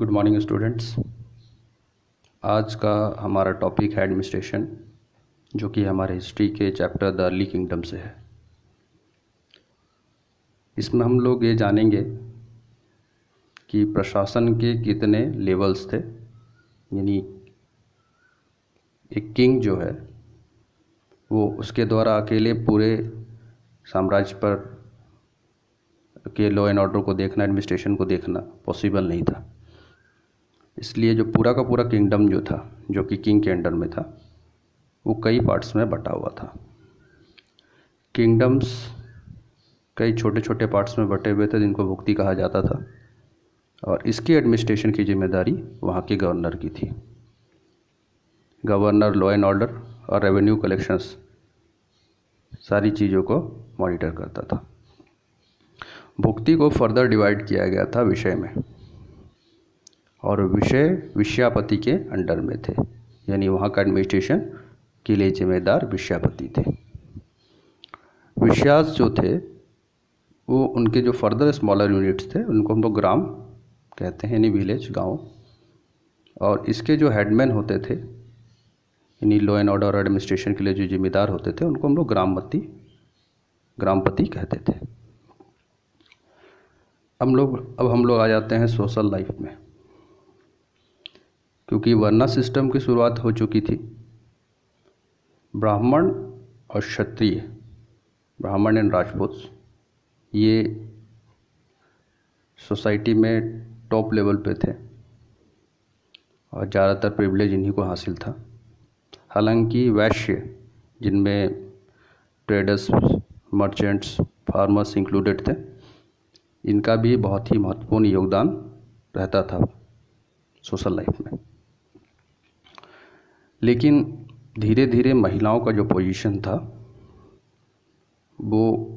Good morning students आज का हमारा टॉपिक है एडमिनिस्ट्रेशन जो कि हमारे हिस्ट्री के चैप्टर द अर्ली किंगडम से है। इसमें हम लोग ये जानेंगे कि प्रशासन के कितने लेवल्स थे, यानी एक किंग जो है, वो उसके द्वारा अकेले पूरे साम्राज्य पर के लॉ एंड ऑर्डर को देखना एडमिनिस्ट्रेशन को देखना पॉसिबल नहीं था। इसलिए जो पूरा का पूरा किंगडम जो था, जो कि किंग के अंडर में था, वो कई पार्ट्स में बटा हुआ था। किंगडम्स कई छोटे छोटे पार्ट्स में बटे हुए थे, जिनको भुक्ति कहा जाता था। और इसकी एडमिनिस्ट्रेशन की ज़िम्मेदारी वहाँ के गवर्नर की थी। गवर्नर लॉ एंड ऑर्डर और रेवेन्यू कलेक्शंस सारी चीज़ों को मॉनिटर करता था। भुक्ति को फर्दर डिवाइड किया गया था विषय में। और विषय विषयापति के अंडर में थे। यानी वहाँ का एडमिनिस्ट्रेशन के लिए जिम्मेदार विषयापति थे। विषयास जो थे, वो उनके जो फर्दर स्मॉलर यूनिट्स थे, उनको हम लोग ग्राम कहते हैं, यानी विलेज गाँव। और इसके जो हेडमैन होते थे, यानी लॉ एंड ऑर्डर एडमिनिस्ट्रेशन के लिए जो जिम्मेदार होते थे, उनको हम लोग ग्रामपति ग्रामपति कहते थे। हम लोग, अब हम लोग आ जाते हैं सोशल लाइफ में। क्योंकि वर्णा सिस्टम की शुरुआत हो चुकी थी। ब्राह्मण और क्षत्रिय, ब्राह्मण एंड राजपूत, ये सोसाइटी में टॉप लेवल पे थे और ज़्यादातर प्रिविलेज इन्हीं को हासिल था। हालाँकि वैश्य, जिनमें ट्रेडर्स मर्चेंट्स फार्मर्स इंक्लूडेड थे, इनका भी बहुत ही महत्वपूर्ण योगदान रहता था सोशल लाइफ में। लेकिन धीरे धीरे महिलाओं का जो पोजीशन था, वो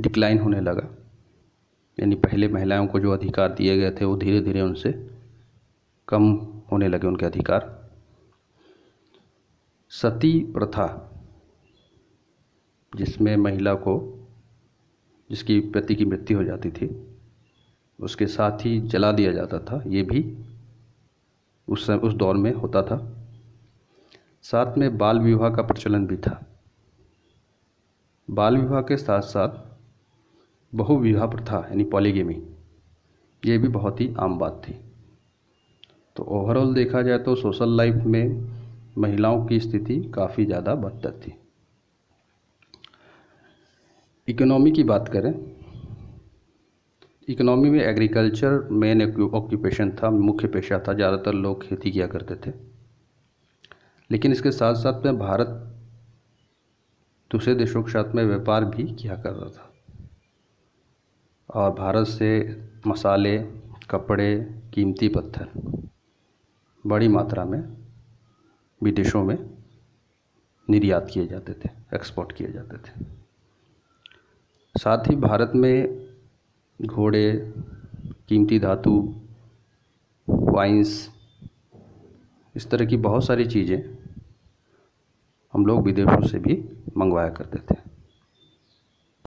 डिक्लाइन होने लगा। यानी पहले महिलाओं को जो अधिकार दिए गए थे, वो धीरे धीरे उनसे कम होने लगे, उनके अधिकार। सती प्रथा, जिसमें महिला को, जिसकी पति की मृत्यु हो जाती थी, उसके साथ ही जला दिया जाता था, ये भी उस उस दौर में होता था। साथ में बाल विवाह का प्रचलन भी था। बाल विवाह के साथ साथ बहुविवाह प्रथा, यानी पॉलीगेमी ये भी बहुत ही आम बात थी। तो ओवरऑल देखा जाए तो सोशल लाइफ में महिलाओं की स्थिति काफ़ी ज़्यादा बदतर थी। इकोनॉमी की बात करें इकोनॉमी में एग्रीकल्चर मेन ऑक्यूपेशन था, मुख्य पेशा था, ज़्यादातर लोग खेती किया करते थे। लेकिन इसके साथ साथ में भारत दूसरे देशों के साथ में व्यापार भी किया कर रहा था। और भारत से मसाले, कपड़े, कीमती पत्थर बड़ी मात्रा में विदेशों में निर्यात किए जाते थे एक्सपोर्ट किए जाते थे। साथ ही भारत में घोड़े, कीमती धातु, वाइंस, इस तरह की बहुत सारी चीज़ें हम लोग विदेशों से भी मंगवाया करते थे।